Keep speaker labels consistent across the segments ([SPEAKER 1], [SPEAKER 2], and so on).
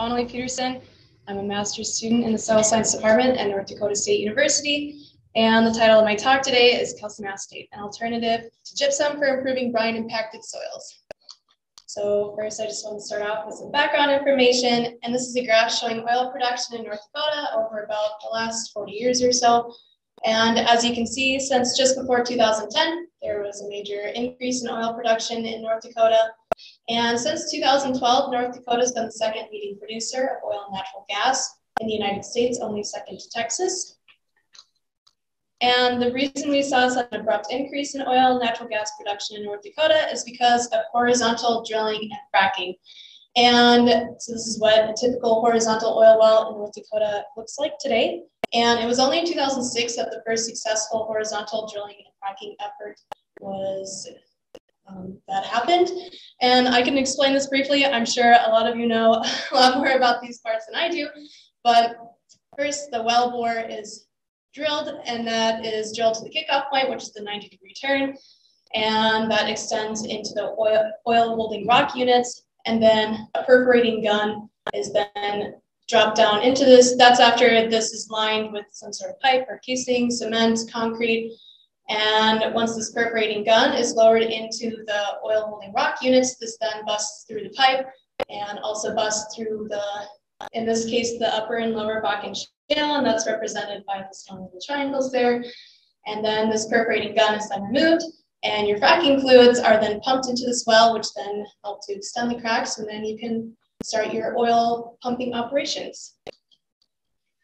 [SPEAKER 1] Annalie Peterson. I'm a master's student in the Soil Science Department at North Dakota State University. And the title of my talk today is Calcium Acetate, an alternative to gypsum for improving brine impacted soils. So first, I just want to start off with some background information. And this is a graph showing oil production in North Dakota over about the last 40 years or so. And as you can see, since just before 2010, there was a major increase in oil production in North Dakota. And since 2012, North Dakota has been the second leading producer of oil and natural gas in the United States, only second to Texas. And the reason we saw such an abrupt increase in oil and natural gas production in North Dakota is because of horizontal drilling and fracking. And so this is what a typical horizontal oil well in North Dakota looks like today. And it was only in 2006 that the first successful horizontal drilling and fracking effort was um, that happened. And I can explain this briefly. I'm sure a lot of you know a lot more about these parts than I do. But first, the well bore is drilled, and that is drilled to the kickoff point, which is the 90 degree turn. And that extends into the oil, oil holding rock units. And then a perforating gun is then dropped down into this. That's after this is lined with some sort of pipe or casing, cement, concrete, and once this perforating gun is lowered into the oil holding rock units, this then busts through the pipe and also busts through the, in this case, the upper and lower Bakken shale, and that's represented by the stone little triangles there. And then this perforating gun is then removed, and your fracking fluids are then pumped into this well, which then help to extend the cracks, and then you can start your oil pumping operations.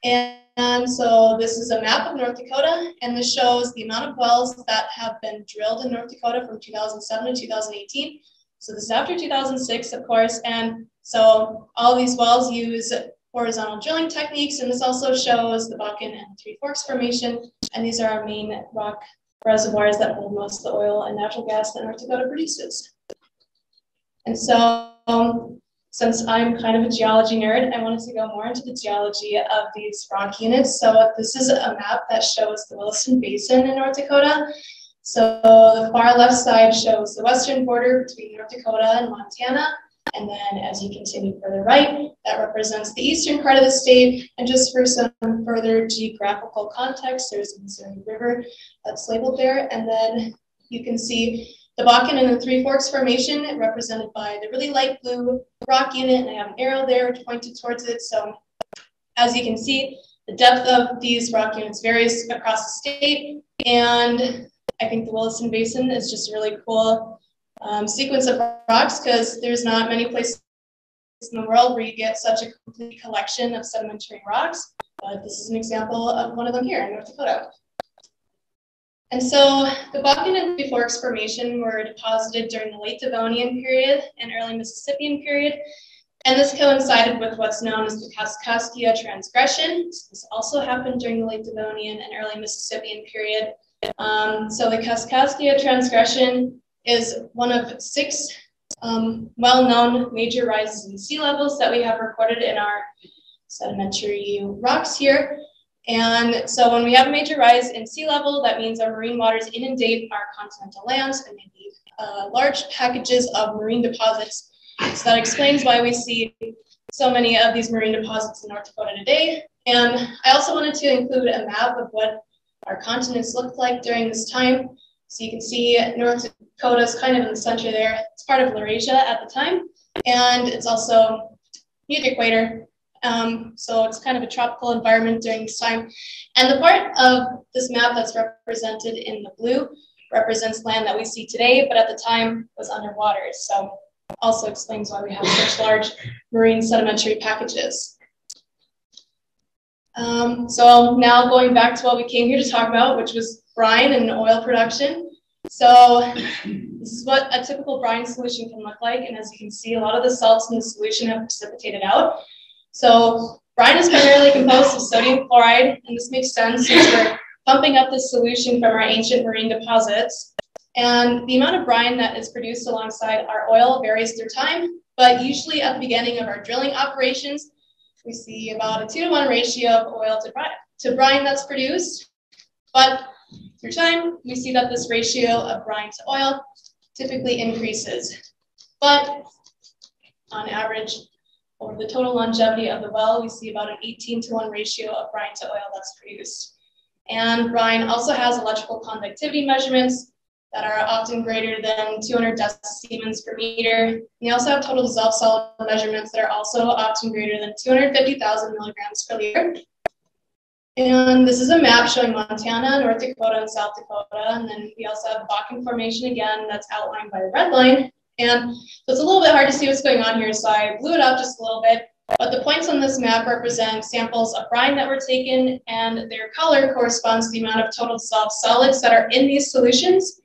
[SPEAKER 1] And so this is a map of North Dakota, and this shows the amount of wells that have been drilled in North Dakota from 2007 to 2018. So this is after 2006, of course, and so all these wells use horizontal drilling techniques, and this also shows the Bakken and Three Forks Formation, and these are our main rock reservoirs that hold most of the oil and natural gas that North Dakota produces. And so um, since I'm kind of a geology nerd, I wanted to go more into the geology of these rock units. So this is a map that shows the Williston Basin in North Dakota. So the far left side shows the western border between North Dakota and Montana. And then as you continue further right, that represents the eastern part of the state. And just for some further geographical context, there's the Missouri River that's labeled there. And then you can see the Bakken and the Three Forks Formation, represented by the really light blue rock unit, and I have an arrow there pointed towards it. So as you can see, the depth of these rock units varies across the state, and I think the Williston Basin is just a really cool um, sequence of rocks because there's not many places in the world where you get such a complete collection of sedimentary rocks, but this is an example of one of them here in North Dakota. And so the Bakken Forks Formation were deposited during the late Devonian period and early Mississippian period. And this coincided with what's known as the Kaskaskia transgression. This also happened during the late Devonian and early Mississippian period. Um, so the Kaskaskia transgression is one of six um, well-known major rises in sea levels that we have recorded in our sedimentary rocks here. And so when we have a major rise in sea level, that means our marine waters inundate our continental lands and they leave uh, large packages of marine deposits. So that explains why we see so many of these marine deposits in North Dakota today. And I also wanted to include a map of what our continents looked like during this time. So you can see North Dakota is kind of in the center there. It's part of Laurasia at the time. And it's also near the equator. Um, so it's kind of a tropical environment during this time. And the part of this map that's represented in the blue represents land that we see today, but at the time was underwater. So also explains why we have such large marine sedimentary packages. Um, so now going back to what we came here to talk about, which was brine and oil production. So this is what a typical brine solution can look like. And as you can see, a lot of the salts in the solution have precipitated out. So brine is primarily composed of sodium chloride, and this makes sense since we're pumping up this solution from our ancient marine deposits. And the amount of brine that is produced alongside our oil varies through time, but usually at the beginning of our drilling operations, we see about a two to one ratio of oil to brine, to brine that's produced. But through time, we see that this ratio of brine to oil typically increases. But on average, over the total longevity of the well, we see about an 18 to 1 ratio of brine to oil that's produced. And brine also has electrical conductivity measurements that are often greater than 200 decisiemens per meter. They also have total dissolved solid measurements that are also often greater than 250,000 milligrams per liter. And this is a map showing Montana, North Dakota, and South Dakota. And then we also have Bakken Formation again, that's outlined by the red line. And so it's a little bit hard to see what's going on here, so I blew it up just a little bit. But the points on this map represent samples of brine that were taken, and their color corresponds to the amount of total dissolved solids that are in these solutions.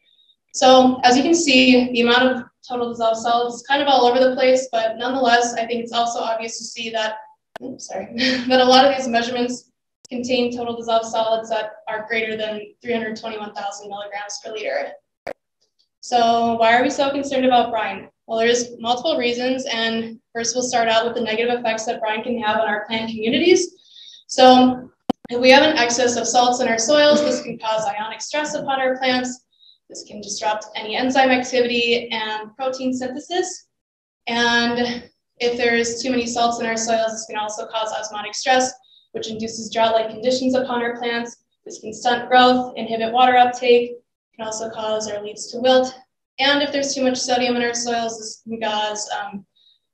[SPEAKER 1] So as you can see, the amount of total dissolved solids is kind of all over the place, but nonetheless, I think it's also obvious to see that, oops, sorry, that a lot of these measurements contain total dissolved solids that are greater than 321,000 milligrams per liter. So why are we so concerned about brine? Well, there's multiple reasons, and first we'll start out with the negative effects that brine can have on our plant communities. So if we have an excess of salts in our soils, this can cause ionic stress upon our plants. This can disrupt any enzyme activity and protein synthesis. And if there's too many salts in our soils, this can also cause osmotic stress, which induces drought-like conditions upon our plants. This can stunt growth, inhibit water uptake, can also cause or leads to wilt. And if there's too much sodium in our soils, this can cause um,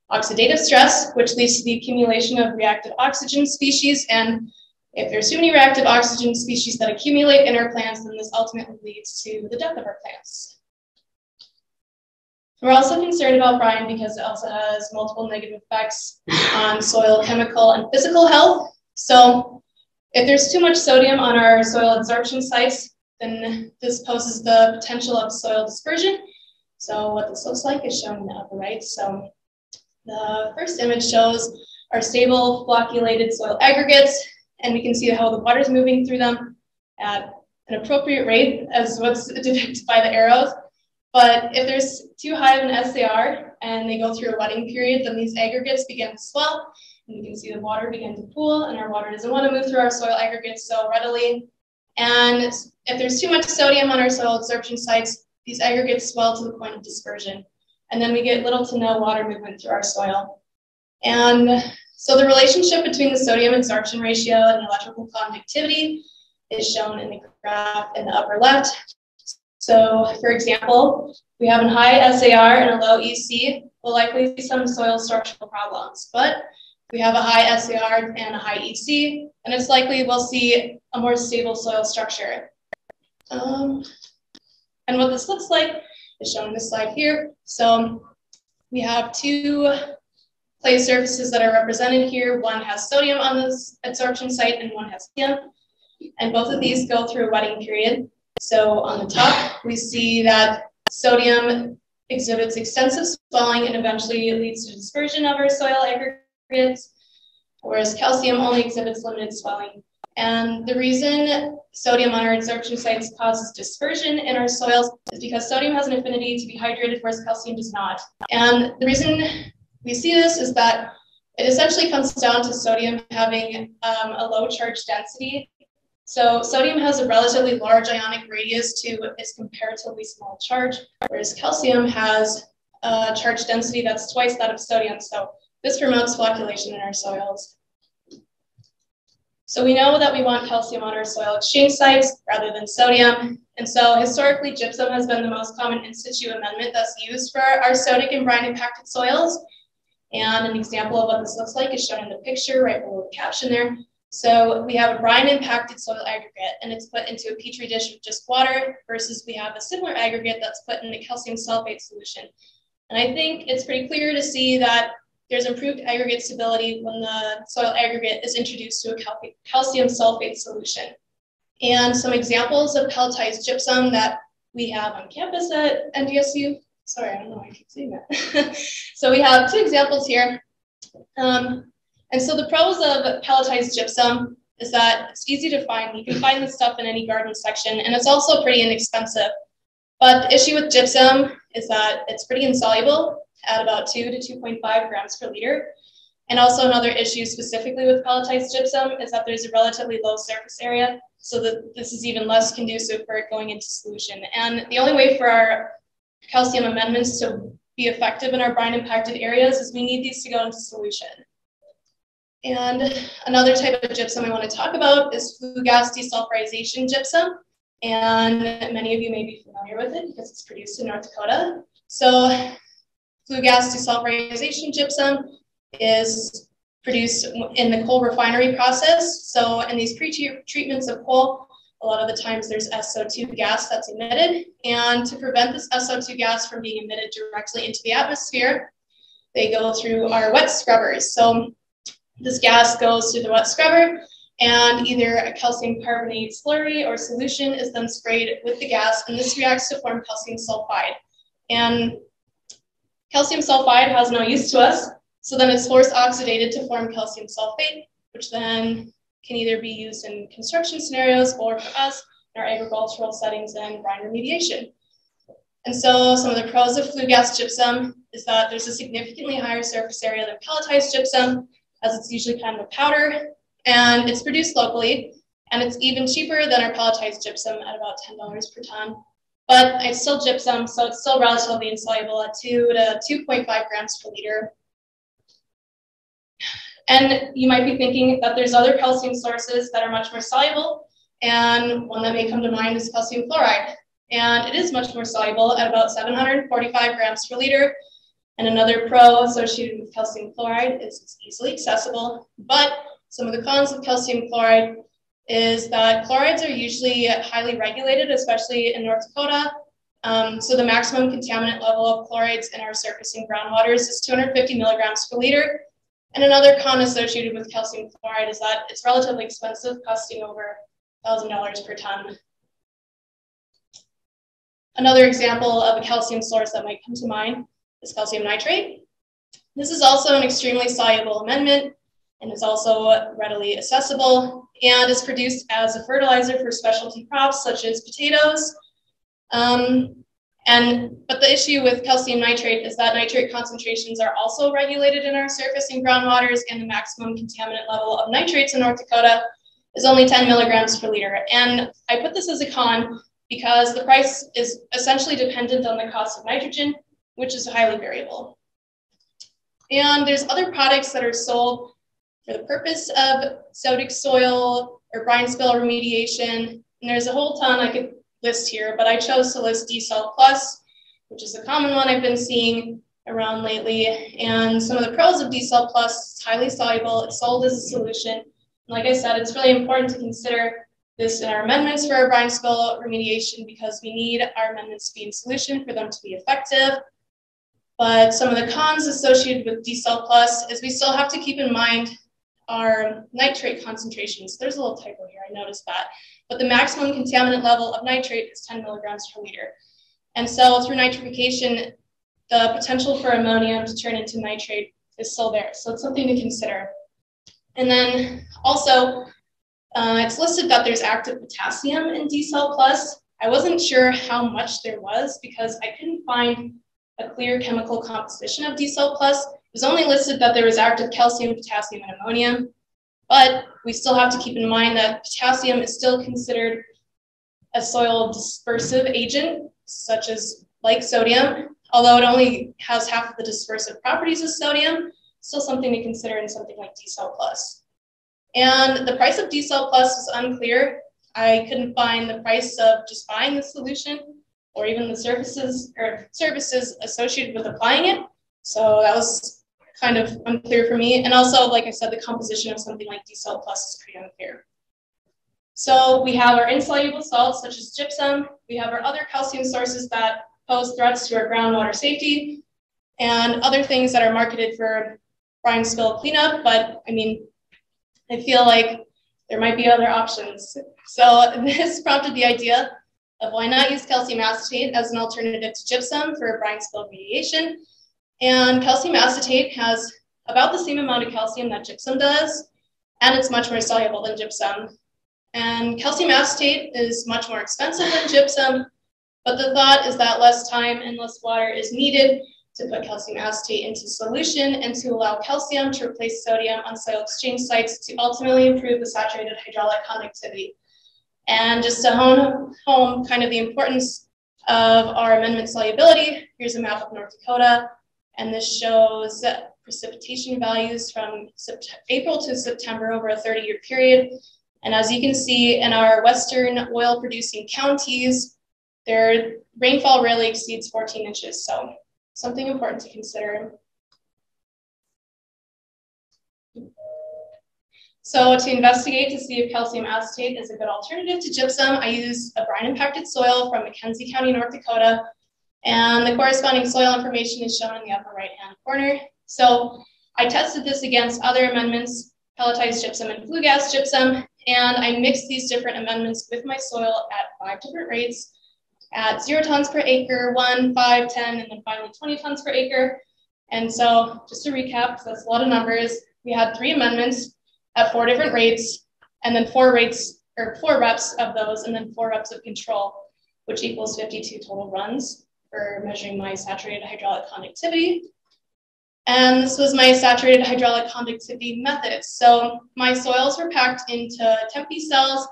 [SPEAKER 1] oxidative stress, which leads to the accumulation of reactive oxygen species. And if there's too many reactive oxygen species that accumulate in our plants, then this ultimately leads to the death of our plants. We're also concerned about brine because it also has multiple negative effects on soil chemical and physical health. So if there's too much sodium on our soil absorption sites, then this poses the potential of soil dispersion. So what this looks like is shown in the upper right. So the first image shows our stable flocculated soil aggregates, and we can see how the water is moving through them at an appropriate rate as what's depicted by the arrows. But if there's too high of an SAR and they go through a wetting period, then these aggregates begin to swell, and you can see the water begin to pool, and our water doesn't want to move through our soil aggregates so readily. And if there's too much sodium on our soil absorption sites, these aggregates swell to the point of dispersion. And then we get little to no water movement through our soil. And so the relationship between the sodium absorption ratio and electrical conductivity is shown in the graph in the upper left. So for example, we have a high SAR and a low EC, will likely see some soil structural problems. But we have a high SAR and a high EC, and it's likely we'll see a more stable soil structure. Um, and what this looks like is shown in this slide here. So we have two clay surfaces that are represented here. One has sodium on this absorption site and one has sodium. And both of these go through a wetting period. So on the top, we see that sodium exhibits extensive swelling and eventually leads to dispersion of our soil aggregate whereas calcium only exhibits limited swelling. And the reason sodium on our absorption sites causes dispersion in our soils is because sodium has an affinity to be hydrated, whereas calcium does not. And the reason we see this is that it essentially comes down to sodium having um, a low charge density. So sodium has a relatively large ionic radius to its comparatively small charge, whereas calcium has a charge density that's twice that of sodium. So this promotes flocculation in our soils. So we know that we want calcium on our soil exchange sites rather than sodium. And so historically, gypsum has been the most common in situ amendment that's used for our sodic and brine impacted soils. And an example of what this looks like is shown in the picture right below the caption there. So we have a brine impacted soil aggregate and it's put into a petri dish with just water versus we have a similar aggregate that's put in a calcium sulfate solution. And I think it's pretty clear to see that there's improved aggregate stability when the soil aggregate is introduced to a cal calcium sulfate solution. And some examples of pelletized gypsum that we have on campus at NDSU. Sorry, I don't know why I keep saying that. so we have two examples here. Um, and so the pros of pelletized gypsum is that it's easy to find. You can find this stuff in any garden section, and it's also pretty inexpensive. But the issue with gypsum is that it's pretty insoluble at about 2 to 2.5 grams per liter. And also another issue specifically with pelletized gypsum is that there's a relatively low surface area, so that this is even less conducive for it going into solution. And the only way for our calcium amendments to be effective in our brine impacted areas is we need these to go into solution. And another type of gypsum I want to talk about is flue gas desulfurization gypsum. And many of you may be familiar with it because it's produced in North Dakota. So flue gas desulfurization gypsum is produced in the coal refinery process. So in these pre-treatments of coal, a lot of the times there's SO2 gas that's emitted. And to prevent this SO2 gas from being emitted directly into the atmosphere, they go through our wet scrubbers. So this gas goes through the wet scrubber and either a calcium carbonate slurry or solution is then sprayed with the gas and this reacts to form calcium sulfite. And calcium sulfite has no use to us, so then it's force oxidated to form calcium sulfate, which then can either be used in construction scenarios or for us in our agricultural settings and brine remediation. And so some of the pros of flue gas gypsum is that there's a significantly higher surface area than pelletized gypsum, as it's usually kind of a powder, and it's produced locally, and it's even cheaper than our pelletized gypsum at about $10 per ton. But it's still gypsum, so it's still relatively insoluble at 2 to 2.5 grams per liter. And you might be thinking that there's other calcium sources that are much more soluble, and one that may come to mind is calcium chloride. And it is much more soluble at about 745 grams per liter. And another pro associated with calcium chloride is it's easily accessible, but some of the cons of calcium chloride is that chlorides are usually highly regulated, especially in North Dakota. Um, so the maximum contaminant level of chlorides in our surfacing groundwaters is 250 milligrams per liter. And another con associated with calcium chloride is that it's relatively expensive, costing over $1,000 per ton. Another example of a calcium source that might come to mind is calcium nitrate. This is also an extremely soluble amendment and is also readily accessible and is produced as a fertilizer for specialty crops such as potatoes. Um, and but the issue with calcium nitrate is that nitrate concentrations are also regulated in our surface and groundwaters, and the maximum contaminant level of nitrates in North Dakota is only 10 milligrams per liter. And I put this as a con because the price is essentially dependent on the cost of nitrogen, which is highly variable. And there's other products that are sold for the purpose of sodic soil or brine spill remediation. And there's a whole ton I could list here, but I chose to list Desol Plus, which is a common one I've been seeing around lately. And some of the pros of Desol Plus, it's highly soluble, it's sold as a solution. Like I said, it's really important to consider this in our amendments for our brine spill remediation because we need our amendments to be in solution for them to be effective. But some of the cons associated with Desol Plus is we still have to keep in mind our nitrate concentrations. There's a little typo here, I noticed that. But the maximum contaminant level of nitrate is 10 milligrams per liter. And so through nitrification, the potential for ammonium to turn into nitrate is still there. So it's something to consider. And then also, uh, it's listed that there's active potassium in Desol Plus. I wasn't sure how much there was because I couldn't find a clear chemical composition of Desol Plus was only listed that there was active calcium, potassium, and ammonium, but we still have to keep in mind that potassium is still considered a soil dispersive agent, such as like sodium, although it only has half of the dispersive properties of sodium, still something to consider in something like Desol Plus. And the price of Desol Plus was unclear. I couldn't find the price of just buying the solution or even the services or services associated with applying it. So that was kind of unclear for me. And also, like I said, the composition of something like Desol Plus is pretty unclear. So we have our insoluble salts such as gypsum. We have our other calcium sources that pose threats to our groundwater safety and other things that are marketed for brine spill cleanup. But I mean, I feel like there might be other options. So this prompted the idea of why not use calcium acetate as an alternative to gypsum for brine spill remediation and calcium acetate has about the same amount of calcium that gypsum does, and it's much more soluble than gypsum. And calcium acetate is much more expensive than gypsum, but the thought is that less time and less water is needed to put calcium acetate into solution and to allow calcium to replace sodium on soil exchange sites to ultimately improve the saturated hydraulic conductivity. And just to hone home kind of the importance of our amendment solubility, here's a map of North Dakota. And this shows precipitation values from April to September over a 30 year period. And as you can see in our western oil producing counties, their rainfall rarely exceeds 14 inches. So something important to consider. So to investigate to see if calcium acetate is a good alternative to gypsum, I used a brine impacted soil from McKenzie County, North Dakota. And the corresponding soil information is shown in the upper right hand corner. So I tested this against other amendments, pelletized gypsum and flue gas gypsum, and I mixed these different amendments with my soil at five different rates at zero tons per acre, one, five, 10, and then finally 20 tons per acre. And so just to recap, that's a lot of numbers, we had three amendments at four different rates, and then four rates or four reps of those, and then four reps of control, which equals 52 total runs for measuring my saturated hydraulic conductivity. And this was my saturated hydraulic conductivity method. So my soils were packed into Tempe cells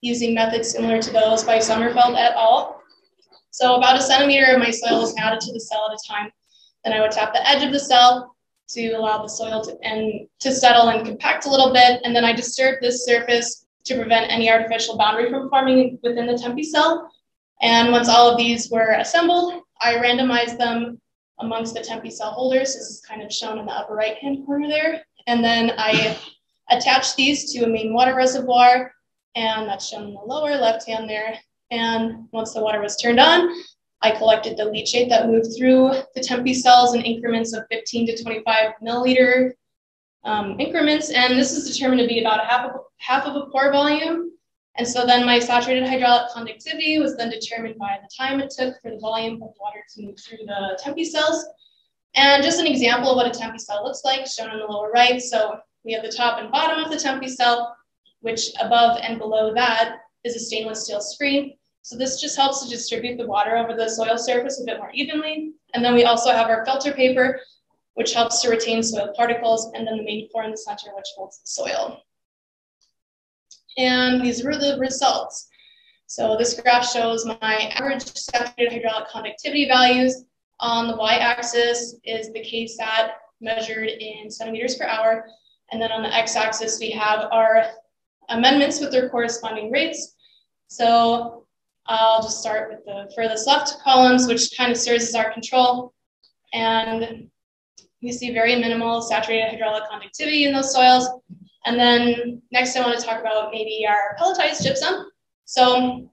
[SPEAKER 1] using methods similar to those by Sommerfeld et al. So about a centimeter of my soil was added to the cell at a time. Then I would tap the edge of the cell to allow the soil to, and, to settle and compact a little bit. And then I disturbed this surface to prevent any artificial boundary from forming within the Tempe cell. And once all of these were assembled, I randomized them amongst the Tempe cell holders. This is kind of shown in the upper right-hand corner there. And then I attached these to a main water reservoir, and that's shown in the lower left-hand there. And once the water was turned on, I collected the leachate that moved through the Tempe cells in increments of 15 to 25 milliliter um, increments. And this is determined to be about a half of, half of a pore volume. And so then my saturated hydraulic conductivity was then determined by the time it took for the volume of water to move through the Tempe cells. And just an example of what a Tempe cell looks like, shown on the lower right. So we have the top and bottom of the Tempe cell, which above and below that is a stainless steel screen. So this just helps to distribute the water over the soil surface a bit more evenly. And then we also have our filter paper, which helps to retain soil particles, and then the main core in the center, which holds the soil. And these were the results. So this graph shows my average saturated hydraulic conductivity values. On the y-axis is the KSAT measured in centimeters per hour. And then on the x-axis, we have our amendments with their corresponding rates. So I'll just start with the furthest left columns, which kind of serves as our control. And you see very minimal saturated hydraulic conductivity in those soils. And then next I want to talk about maybe our pelletized gypsum. So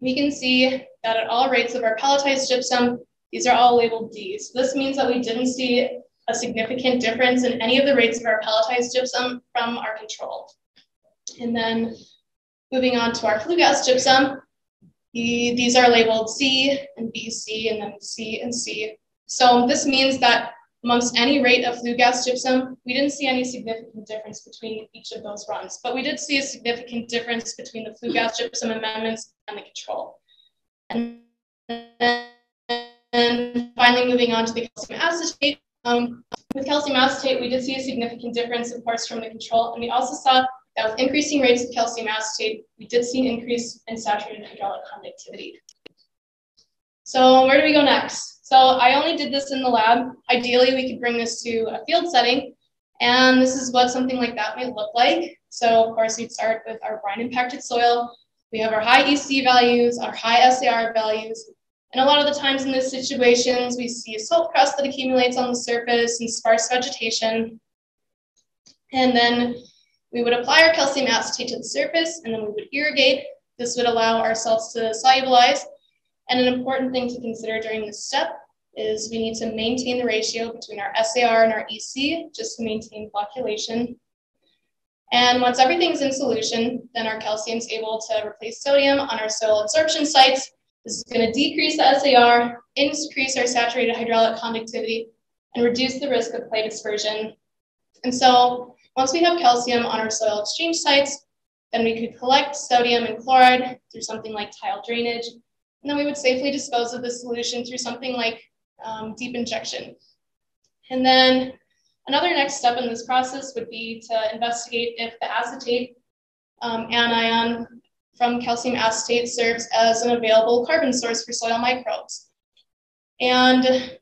[SPEAKER 1] we can see that at all rates of our pelletized gypsum, these are all labeled D. So this means that we didn't see a significant difference in any of the rates of our pelletized gypsum from our control. And then moving on to our flue gas gypsum, these are labeled C and BC and then C and C. So this means that amongst any rate of flue gas gypsum, we didn't see any significant difference between each of those runs, but we did see a significant difference between the flue gas gypsum amendments and the control. And then finally moving on to the calcium acetate. Um, with calcium acetate, we did see a significant difference, of course, from the control, and we also saw that with increasing rates of calcium acetate, we did see an increase in saturated hydraulic conductivity. So where do we go next? So I only did this in the lab. Ideally, we could bring this to a field setting, and this is what something like that might look like. So of course, we'd start with our brine impacted soil. We have our high EC values, our high SAR values, and a lot of the times in these situations, we see a salt crust that accumulates on the surface and sparse vegetation. And then we would apply our calcium acetate to the surface and then we would irrigate. This would allow our salts to solubilize. And an important thing to consider during this step is we need to maintain the ratio between our SAR and our EC just to maintain flocculation. And once everything's in solution, then our calcium is able to replace sodium on our soil absorption sites. This is going to decrease the SAR, increase our saturated hydraulic conductivity, and reduce the risk of clay dispersion. And so once we have calcium on our soil exchange sites, then we could collect sodium and chloride through something like tile drainage, and then we would safely dispose of the solution through something like um, deep injection. And then another next step in this process would be to investigate if the acetate um, anion from calcium acetate serves as an available carbon source for soil microbes. And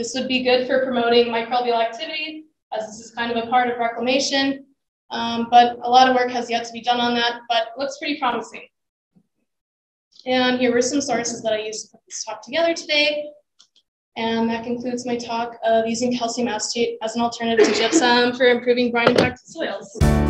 [SPEAKER 1] This would be good for promoting microbial activity, as this is kind of a part of reclamation. Um, but a lot of work has yet to be done on that, but looks pretty promising. And here were some sources that I used to put this talk together today. And that concludes my talk of using calcium acetate as an alternative to gypsum for improving brine impacted soils.